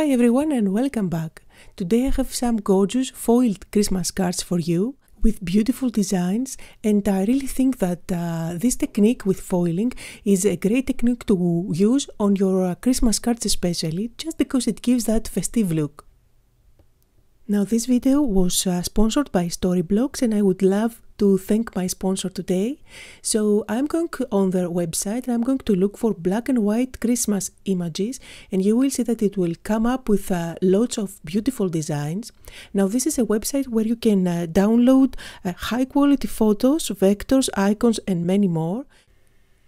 Hi everyone and welcome back. Today I have some gorgeous foiled Christmas cards for you with beautiful designs and I really think that uh, this technique with foiling is a great technique to use on your uh, Christmas cards especially just because it gives that festive look. Now this video was uh, sponsored by Storyblocks and I would love to thank my sponsor today. So I'm going on their website and I'm going to look for black and white Christmas images and you will see that it will come up with uh, lots of beautiful designs. Now this is a website where you can uh, download uh, high quality photos, vectors, icons and many more.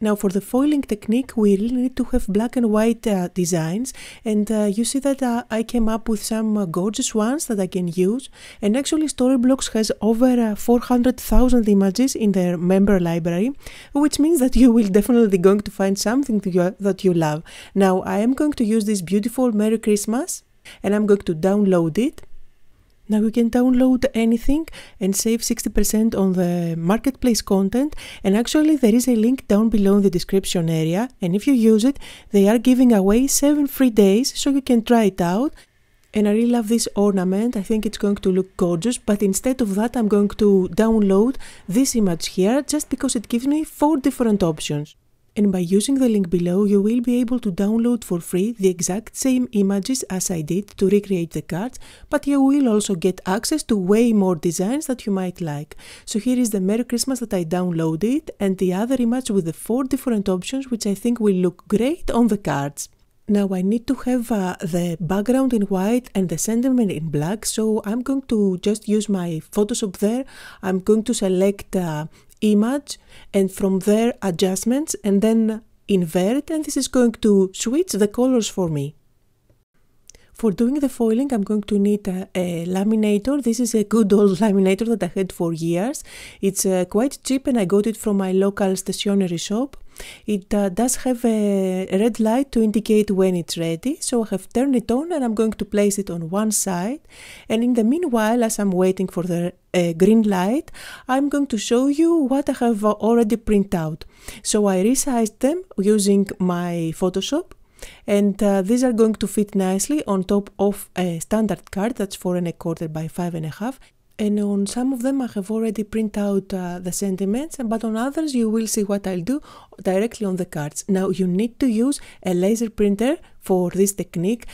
Now for the foiling technique we really need to have black and white uh, designs. And uh, you see that uh, I came up with some uh, gorgeous ones that I can use. And actually Storyblocks has over uh, 400,000 images in their member library which means that you will definitely going to find something you, that you love. Now I am going to use this beautiful Merry Christmas and I'm going to download it now you can download anything and save 60% on the marketplace content. And actually there is a link down below in the description area. And if you use it they are giving away 7 free days so you can try it out. And I really love this ornament, I think it's going to look gorgeous, but instead of that I'm going to download this image here just because it gives me 4 different options and by using the link below you will be able to download for free the exact same images as I did to recreate the cards, but you will also get access to way more designs that you might like. So here is the Merry Christmas that I downloaded and the other image with the four different options which I think will look great on the cards. Now I need to have uh, the background in white and the sentiment in black so I'm going to just use my Photoshop there. I'm going to select uh, image and from there adjustments and then invert and this is going to switch the colors for me. For doing the foiling I'm going to need a, a laminator. This is a good old laminator that I had for years. It's uh, quite cheap and I got it from my local stationery shop. It uh, does have a red light to indicate when it's ready, so I have turned it on and I'm going to place it on one side. And in the meanwhile, as I'm waiting for the uh, green light, I'm going to show you what I have already printed out. So I resized them using my Photoshop and uh, these are going to fit nicely on top of a standard card that's four and a quarter by five and a half and on some of them I have already print out uh, the sentiments but on others you will see what I'll do directly on the cards. Now you need to use a laser printer for this technique.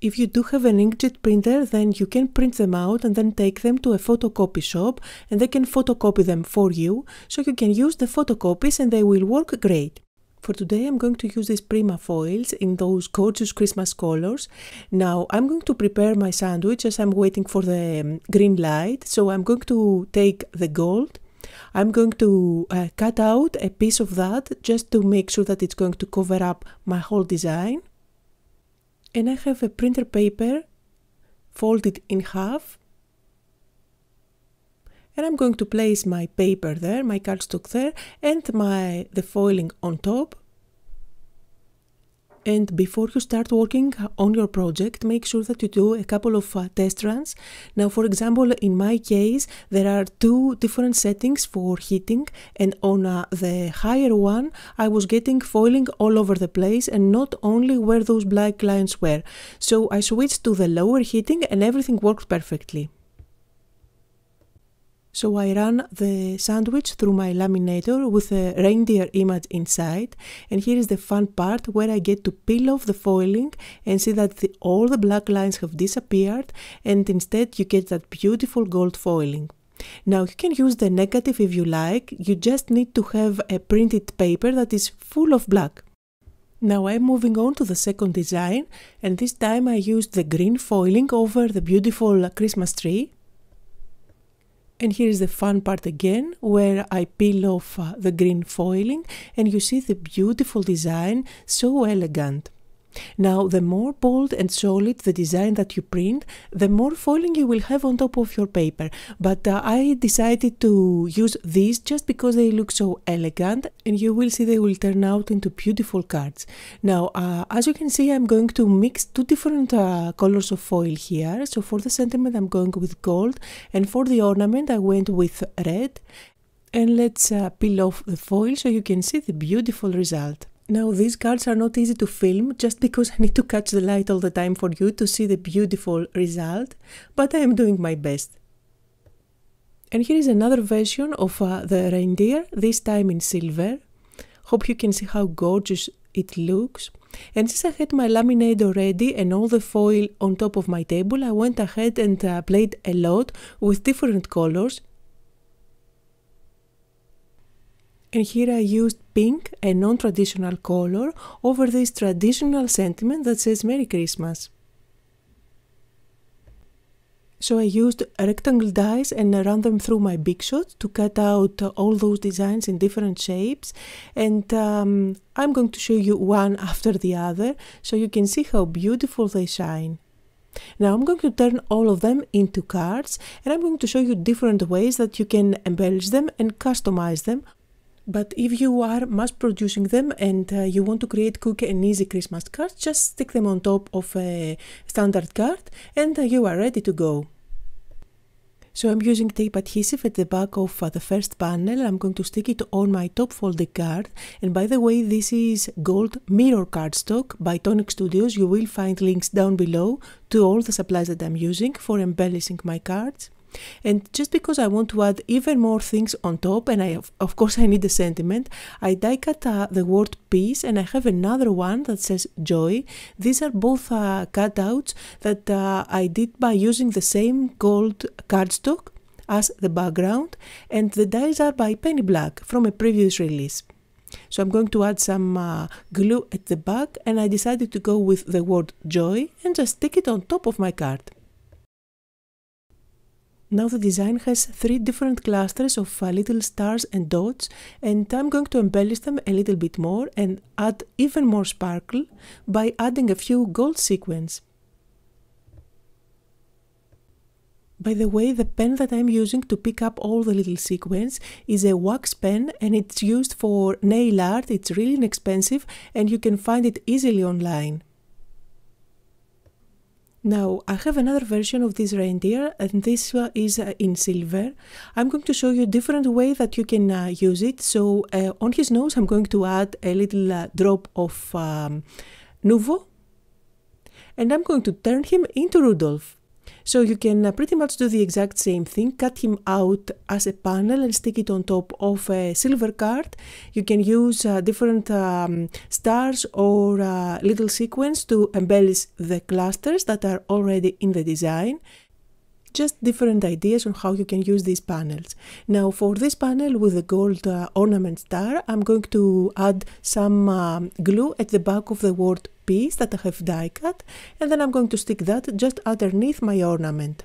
If you do have an inkjet printer then you can print them out and then take them to a photocopy shop and they can photocopy them for you so you can use the photocopies and they will work great. For today I'm going to use these Prima foils in those gorgeous Christmas colors. Now I'm going to prepare my sandwich as I'm waiting for the um, green light. So I'm going to take the gold. I'm going to uh, cut out a piece of that just to make sure that it's going to cover up my whole design. And I have a printer paper folded in half and I'm going to place my paper there, my cardstock there and my the foiling on top. And before you start working on your project, make sure that you do a couple of uh, test runs. Now, for example, in my case, there are two different settings for heating and on uh, the higher one, I was getting foiling all over the place and not only where those black lines were. So I switched to the lower heating and everything worked perfectly. So I ran the sandwich through my laminator with a reindeer image inside and here is the fun part where I get to peel off the foiling and see that the, all the black lines have disappeared and instead you get that beautiful gold foiling. Now you can use the negative if you like, you just need to have a printed paper that is full of black. Now I'm moving on to the second design and this time I used the green foiling over the beautiful Christmas tree and here is the fun part again, where I peel off uh, the green foiling and you see the beautiful design, so elegant. Now, the more bold and solid the design that you print, the more foiling you will have on top of your paper. But uh, I decided to use these just because they look so elegant and you will see they will turn out into beautiful cards. Now, uh, as you can see, I'm going to mix two different uh, colors of foil here. So for the sentiment, I'm going with gold and for the ornament, I went with red. And let's uh, peel off the foil so you can see the beautiful result. Now, these cards are not easy to film just because I need to catch the light all the time for you to see the beautiful result, but I am doing my best. And here is another version of uh, the reindeer, this time in silver. Hope you can see how gorgeous it looks. And since I had my laminate already and all the foil on top of my table, I went ahead and uh, played a lot with different colors And here I used pink, a non-traditional color, over this traditional sentiment that says Merry Christmas. So I used rectangle dies and I ran them through my Big Shot to cut out all those designs in different shapes and um, I'm going to show you one after the other so you can see how beautiful they shine. Now I'm going to turn all of them into cards and I'm going to show you different ways that you can embellish them and customize them but if you are mass producing them and uh, you want to create quick and easy Christmas cards, just stick them on top of a standard card and uh, you are ready to go. So I'm using tape adhesive at the back of uh, the first panel. I'm going to stick it on my top folding card. And by the way, this is gold mirror cardstock by Tonic Studios. You will find links down below to all the supplies that I'm using for embellishing my cards. And just because I want to add even more things on top, and I of course I need a sentiment, I die cut uh, the word peace and I have another one that says joy. These are both uh, cutouts that uh, I did by using the same gold cardstock as the background and the dies are by Penny Black from a previous release. So I'm going to add some uh, glue at the back and I decided to go with the word joy and just stick it on top of my card. Now the design has three different clusters of uh, little stars and dots and I'm going to embellish them a little bit more and add even more sparkle by adding a few gold sequins. By the way, the pen that I'm using to pick up all the little sequins is a wax pen and it's used for nail art. It's really inexpensive and you can find it easily online. Now I have another version of this reindeer and this uh, is uh, in silver. I'm going to show you a different way that you can uh, use it. So uh, on his nose I'm going to add a little uh, drop of um, Nuvo and I'm going to turn him into Rudolph. So you can uh, pretty much do the exact same thing, cut him out as a panel and stick it on top of a silver card. You can use uh, different um, stars or uh, little sequins to embellish the clusters that are already in the design just different ideas on how you can use these panels. Now for this panel with the gold uh, ornament star, I'm going to add some um, glue at the back of the word peace that I have die cut and then I'm going to stick that just underneath my ornament.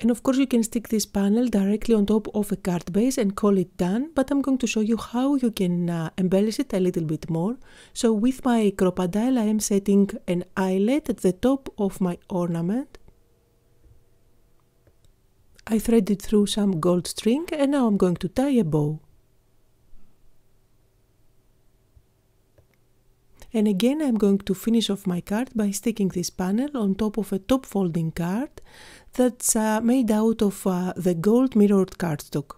And of course you can stick this panel directly on top of a card base and call it done, but I'm going to show you how you can uh, embellish it a little bit more. So with my Crop-A-Dile I am setting an eyelet at the top of my ornament. I threaded through some gold string and now I'm going to tie a bow. And again I'm going to finish off my card by sticking this panel on top of a top folding card that's uh, made out of uh, the gold mirrored cardstock.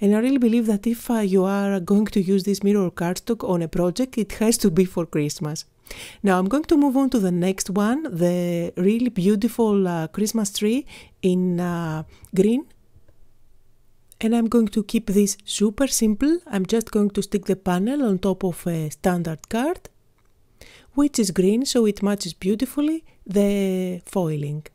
And I really believe that if uh, you are going to use this mirror cardstock on a project, it has to be for Christmas. Now I'm going to move on to the next one, the really beautiful uh, Christmas tree in uh, green and I'm going to keep this super simple. I'm just going to stick the panel on top of a standard card, which is green so it matches beautifully the foiling.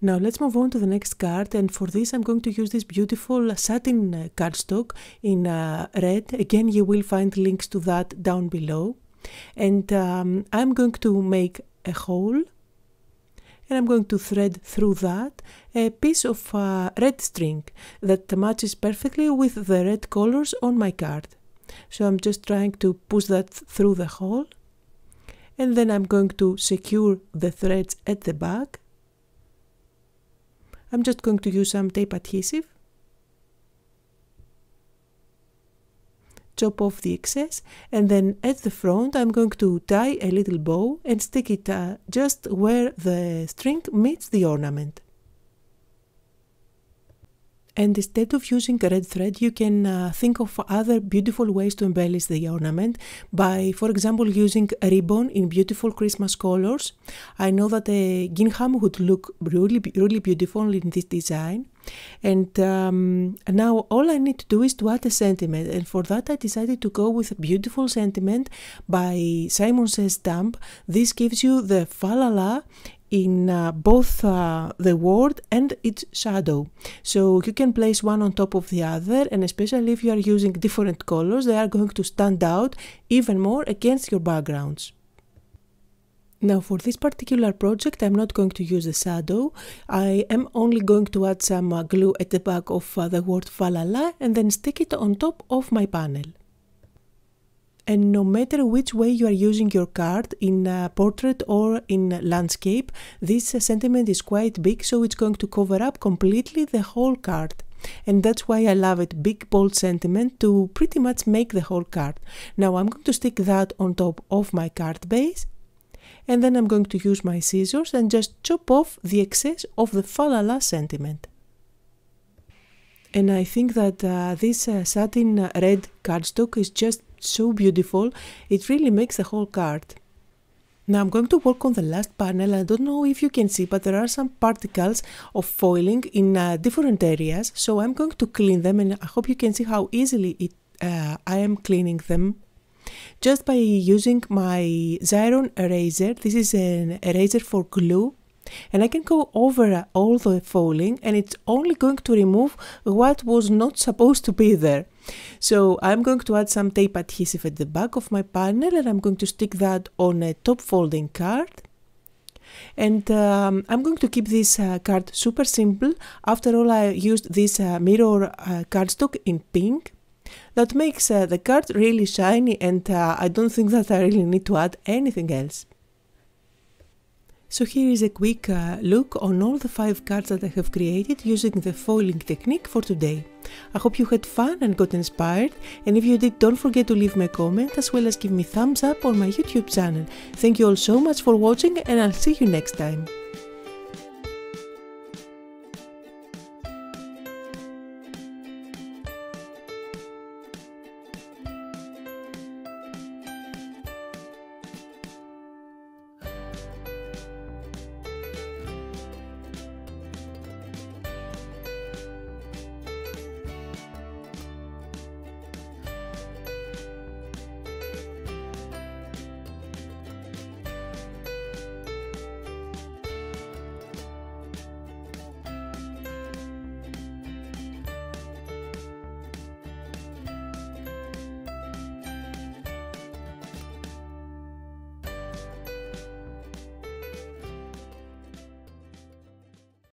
Now let's move on to the next card and for this I'm going to use this beautiful satin cardstock in uh, red. Again you will find links to that down below. And um, I'm going to make a hole and I'm going to thread through that a piece of uh, red string that matches perfectly with the red colors on my card. So I'm just trying to push that through the hole and then I'm going to secure the threads at the back. I'm just going to use some tape adhesive chop off the excess and then at the front I'm going to tie a little bow and stick it uh, just where the string meets the ornament. And instead of using a red thread, you can uh, think of other beautiful ways to embellish the ornament by, for example, using a ribbon in beautiful Christmas colors. I know that a gingham would look really, really beautiful in this design. And um, now all I need to do is to add a sentiment. And for that, I decided to go with a beautiful sentiment by Simon Says Stamp. This gives you the fa la la in uh, both uh, the word and its shadow. So you can place one on top of the other and especially if you are using different colors they are going to stand out even more against your backgrounds. Now for this particular project I'm not going to use a shadow, I am only going to add some uh, glue at the back of uh, the word falala and then stick it on top of my panel and no matter which way you are using your card in a portrait or in landscape this sentiment is quite big so it's going to cover up completely the whole card. And that's why I love it big bold sentiment to pretty much make the whole card. Now I'm going to stick that on top of my card base and then I'm going to use my scissors and just chop off the excess of the falala sentiment. And I think that uh, this uh, satin red cardstock is just so beautiful. It really makes the whole card. Now I'm going to work on the last panel. I don't know if you can see, but there are some particles of foiling in uh, different areas. So I'm going to clean them and I hope you can see how easily it, uh, I am cleaning them. Just by using my Xyron eraser. This is an eraser for glue and I can go over all the foiling and it's only going to remove what was not supposed to be there. So I'm going to add some tape adhesive at the back of my panel and I'm going to stick that on a top folding card. And um, I'm going to keep this uh, card super simple. After all, I used this uh, mirror uh, cardstock in pink. That makes uh, the card really shiny and uh, I don't think that I really need to add anything else. So here is a quick uh, look on all the 5 cards that I have created using the foiling technique for today. I hope you had fun and got inspired and if you did don't forget to leave me a comment as well as give me thumbs up on my YouTube channel. Thank you all so much for watching and I'll see you next time.